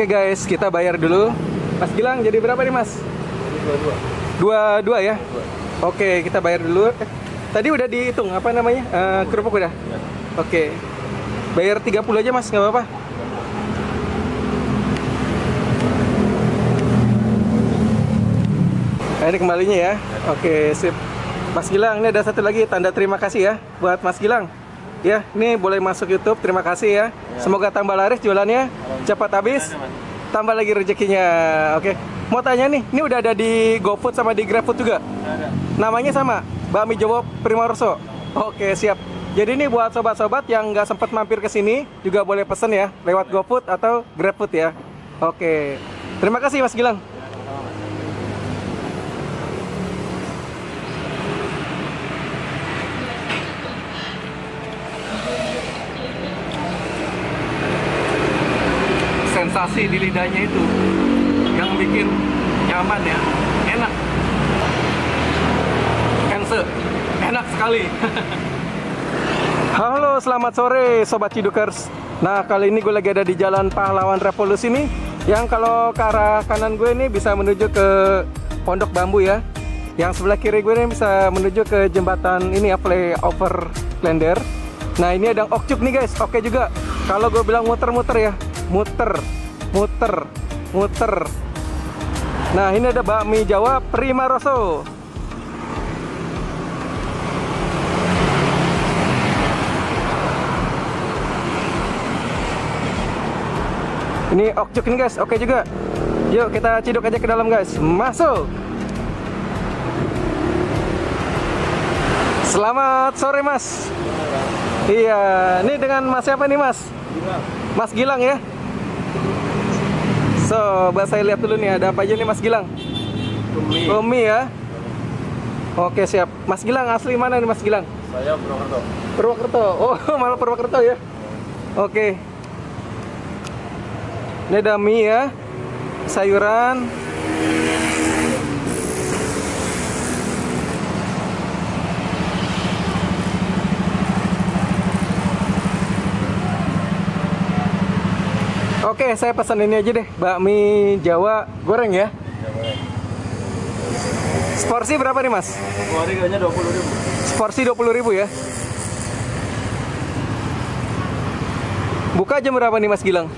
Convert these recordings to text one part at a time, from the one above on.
Oke guys, kita bayar dulu. Mas Gilang, jadi berapa nih Mas? Dua dua ya? Oke, kita bayar dulu. Eh, tadi udah dihitung apa namanya? Eh, kerupuk udah. Oke. Bayar 30 aja Mas, nggak apa-apa. Nah, ini kembalinya ya. Oke, sip. Mas Gilang, ini ada satu lagi tanda terima kasih ya buat Mas Gilang. Ya, ini boleh masuk YouTube. Terima kasih ya. Semoga tambah laris jualannya, cepat habis, tambah lagi rezekinya. Oke. Mau tanya nih, ini udah ada di GoFood sama di GrabFood juga? Namanya sama, Bakmi Jawa Primaroso. Oke, siap. Jadi ini buat sobat-sobat yang nggak sempat mampir ke sini juga boleh pesen ya lewat GoFood atau GrabFood ya. Oke. Terima kasih Mas Gilang. Sensasi di lidahnya itu yang bikin nyaman ya, enak. Ense, enak sekali. Halo, selamat sore Sobat Cidukers. Nah, kali ini gue lagi ada di Jalan Pahlawan Revolusi nih Yang kalau ke arah kanan gue ini bisa menuju ke Pondok Bambu ya. Yang sebelah kiri gue ini bisa menuju ke jembatan ini ya, flyover Klender. Nah, ini ada Okcuk nih guys, oke juga. Kalau gue bilang muter-muter ya Muter, muter, muter Nah, ini ada bakmi Jawa Prima Rosso Ini okjuk ini guys, oke juga. Yuk kita ciduk aja ke dalam guys. Masuk. Selamat sore mas. Iya, ini dengan mas siapa nih mas? Mas Gilang ya. So, buat saya lihat dulu nih ada apa aja nih Mas Gilang. Umi ya. Oke siap. Mas Gilang asli mana nih Mas Gilang? Saya Purwokerto. Purwokerto. Oh, malah Purwokerto ya. Oke. Ini ada mie ya. Sayuran. Oke, saya pesan ini aja deh, bakmi Jawa goreng ya. Seporsi berapa nih, Mas? Harganya 20 ribu. Seporsi 20.000 ya. Buka jam berapa nih Mas Gilang?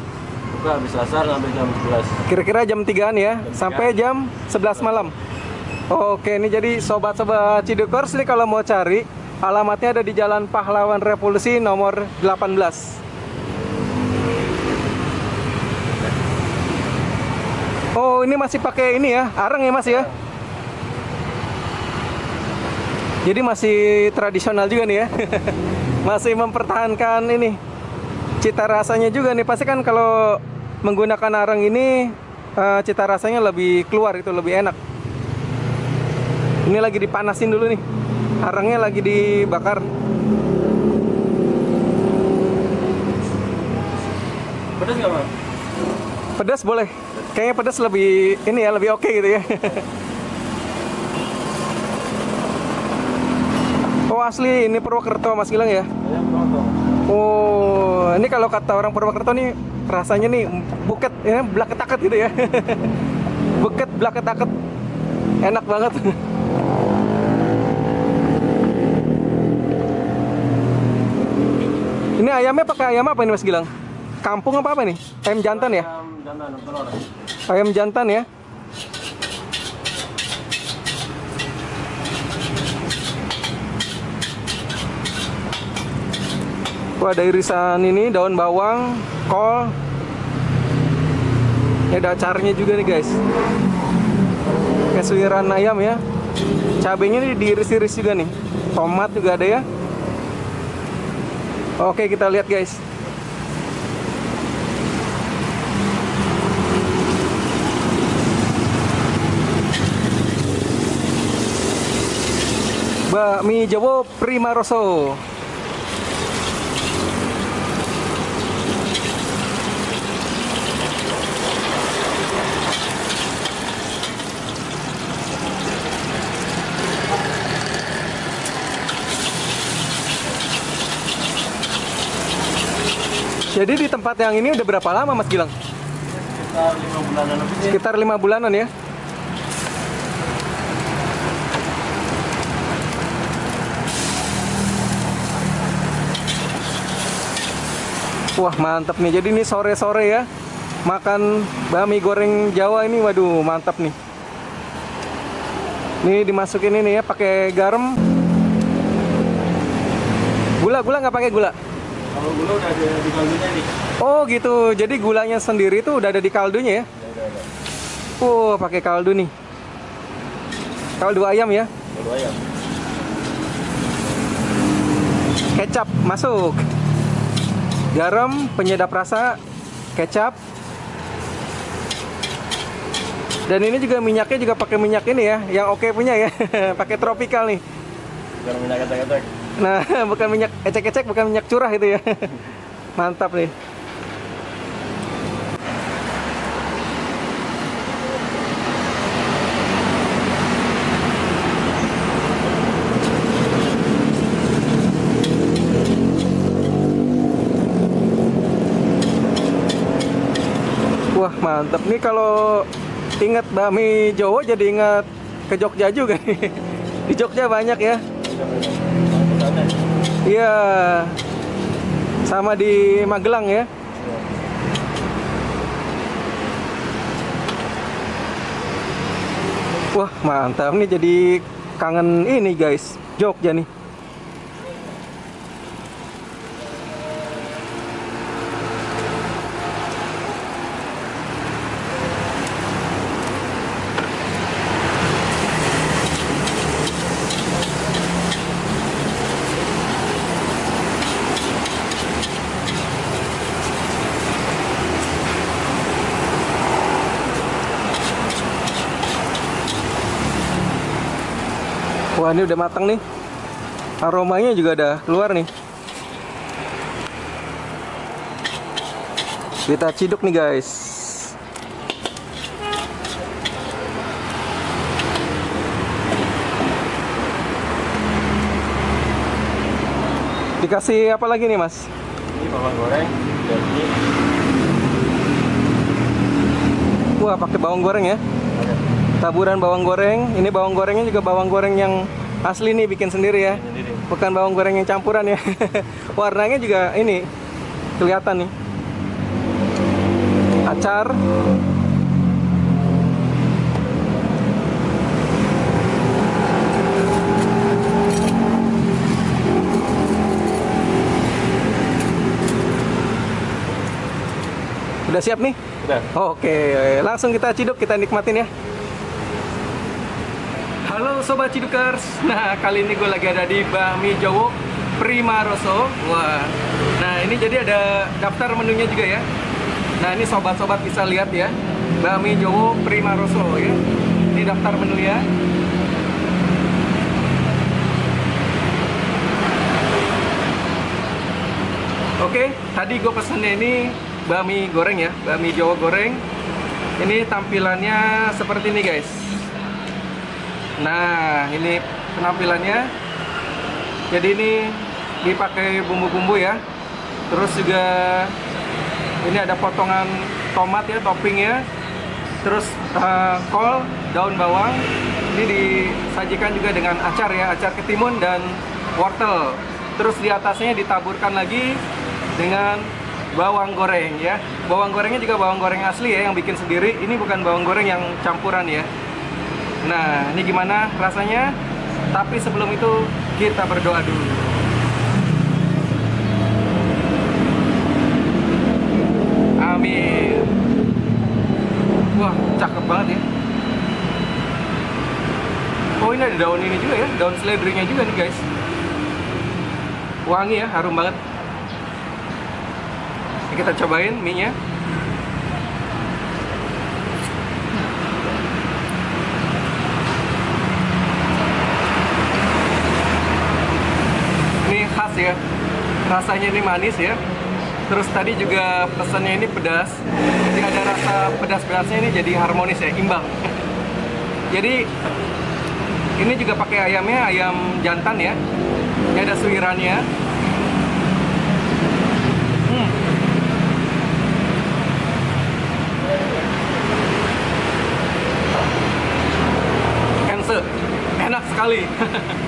Buka habis asar sampai jam 11. Kira-kira jam 3-an ya, sampai jam 11 malam. Oke, ini jadi sobat-sobat Cidukers nih kalau mau cari alamatnya ada di Jalan Pahlawan Revolusi nomor 18. Oh, ini masih pakai ini ya, areng ya Mas ya? Jadi masih tradisional juga nih ya. masih mempertahankan ini cita rasanya juga nih. Pasti kan kalau menggunakan arang ini eh, cita rasanya lebih keluar itu lebih enak. Ini lagi dipanasin dulu nih. Arangnya lagi dibakar. Pedas nggak bang? Pedas boleh. Kayaknya pedas lebih ini ya, lebih oke gitu ya. oh asli ini Purwokerto Mas Gilang ya? Purwokerto. Oh, ini kalau kata orang Purwokerto nih rasanya nih buket ya, blaket-aket gitu ya. buket blaket-aket. Enak banget. ini ayamnya pakai ayam apa ini Mas Gilang? Kampung apa apa nih? Ayam jantan ya? Ayam jantan telur. Ayam jantan ya? Wah, ada irisan ini, daun bawang, kol. Ini ada acarnya juga nih, guys. Kayak suiran ayam ya. Cabenya ini diiris-iris juga nih. Tomat juga ada ya. Oke, kita lihat, guys. Bakmi Jawa Prima Rosso. Jadi di tempat yang ini udah berapa lama Mas Gilang? sekitar lima bulanan lebih. Sekitar lima bulanan ya. Wah mantap nih. Jadi ini sore-sore ya makan bami goreng Jawa ini. Waduh mantap nih. Ini dimasukin ini ya pakai garam. Gula gula nggak pakai gula? Kalau gula udah ada di kaldunya nih. Oh gitu. Jadi gulanya sendiri tuh udah ada di kaldunya ya? Ya udah ada. Oh pakai kaldu nih. Kaldu ayam ya. Kaldu ayam. Kecap masuk. Garam, penyedap rasa, kecap. Dan ini juga minyaknya juga pakai minyak ini ya, yang oke punya ya, pakai tropical nih. Bukan minyak ketek-ketek. Nah, bukan minyak ecek-ecek, bukan minyak curah itu ya. Mantap nih. Wah, mantap nih kalau ingat bakmi Jawa jadi ingat ke Jogja juga nih. Di Jogja banyak ya. Iya. Sama di Magelang ya. Wah, mantap nih jadi kangen ini guys. Jogja nih. Wah, ini udah matang nih. Aromanya juga udah keluar nih. Kita ciduk nih, guys. Dikasih apa lagi nih, Mas? Ini bawang goreng. Dan ini Wah, pakai bawang goreng ya. Taburan bawang goreng. Ini bawang gorengnya juga bawang goreng yang asli nih bikin sendiri ya. Bukan bawang goreng yang campuran ya. Warnanya juga ini kelihatan nih. Acar. Udah siap nih? Udah. Oke, langsung kita ciduk, kita nikmatin ya. Halo Sobat Cidukers, nah kali ini gue lagi ada di Bakmi Jowo Prima Rosso. Wah, nah ini jadi ada daftar menunya juga ya. Nah ini sobat-sobat bisa lihat ya. Bakmi Jowo Prima Rosso ya. Ini daftar menu ya. Oke, tadi gue pesennya ini bakmi goreng ya, bakmi Jawa goreng. Ini tampilannya seperti ini guys. Nah, ini penampilannya. Jadi ini dipakai bumbu-bumbu ya. Terus juga ini ada potongan tomat ya, toppingnya. Terus eh, kol, daun bawang. Ini disajikan juga dengan acar ya, acar ketimun dan wortel. Terus di atasnya ditaburkan lagi dengan bawang goreng ya. Bawang gorengnya juga bawang goreng asli ya yang bikin sendiri. Ini bukan bawang goreng yang campuran ya. Nah, ini gimana rasanya? Tapi sebelum itu kita berdoa dulu. Amin. Wah, cakep banget ya. Oh, ini ada daun ini juga ya, daun seledrinya juga nih guys. Wangi ya, harum banget. Ini kita cobain mie-nya. ya. Rasanya ini manis ya. Terus tadi juga pesannya ini pedas. Jadi ada rasa pedas-pedasnya ini jadi harmonis ya imbang. Jadi ini juga pakai ayamnya ayam jantan ya. Ini ada suirannya. Hmm. Ense. enak sekali.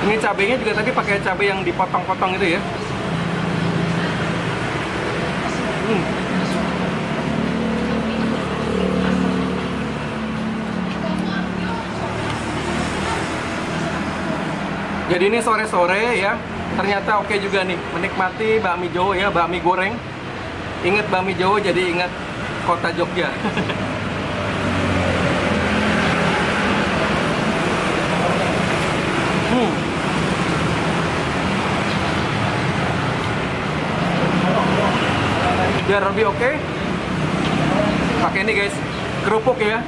Ini cabenya juga tadi pakai cabai yang dipotong-potong itu ya. Hmm. Jadi ini sore-sore ya, ternyata oke juga nih menikmati bakmi Jawa ya, bakmi goreng. Ingat bakmi Jawa jadi ingat kota Jogja. Biar lebih oke, pakai ini guys, kerupuk ya.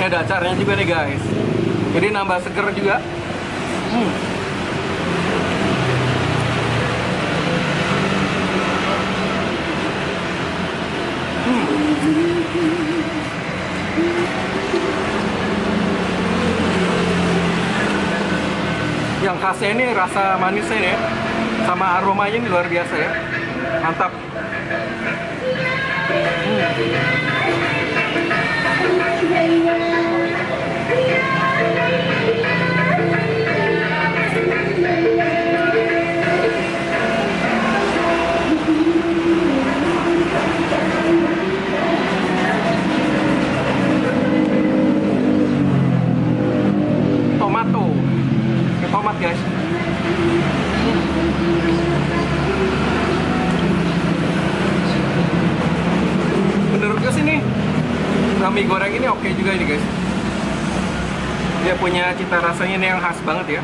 Ini ada acaranya juga nih guys. Jadi nambah seger juga. Hmm. Khasnya ini rasa manisnya nih ya. Sama aromanya ini luar biasa ya. Mantap. Tomato. Dia punya cita rasanya ini yang khas banget ya.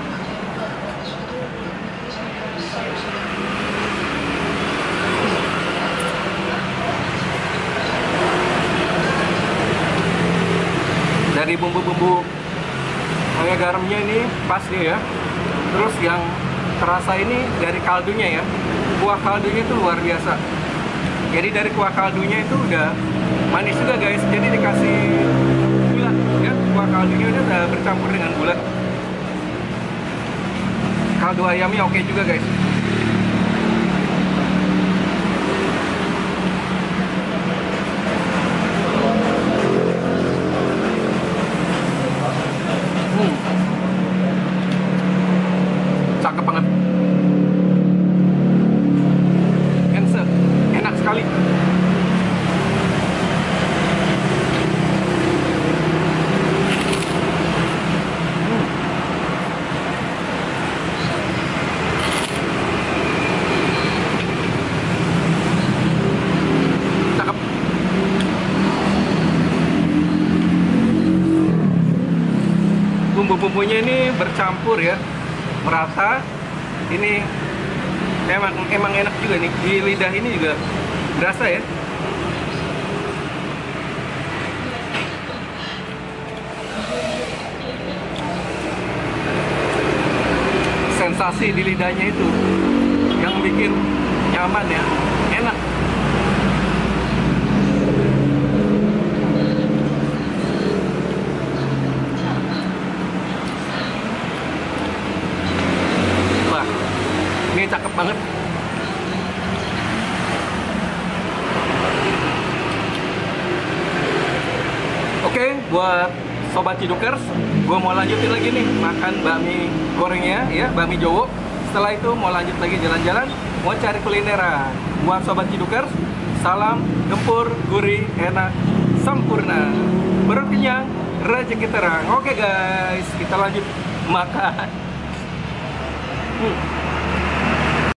Dari bumbu-bumbu kayak garamnya ini pas dia ya. Terus yang terasa ini dari kaldunya ya. Kuah kaldunya itu luar biasa. Jadi dari kuah kaldunya itu udah manis juga guys. Jadi dikasih kaldunya udah, udah bercampur dengan gula. Kaldu ayamnya oke juga guys. Hmm. Cakep banget. Ense, enak sekali. Cakep. Bumbu-bumbunya ini bercampur ya, merata. Ini emang emang enak juga nih di lidah ini juga berasa ya. Sensasi di lidahnya itu yang bikin nyaman ya, enak. Wah, ini cakep banget. Oke, buat sobat cidukers, gue mau lanjutin lagi nih makan bakmi gorengnya, ya, bakmi Jowo. Setelah itu mau lanjut lagi jalan-jalan, mau cari kulineran. Buat sobat cidukers, salam gempur, gurih, enak, sempurna. Perut kenyang, rezeki terang. Oke guys, kita lanjut makan. Hmm.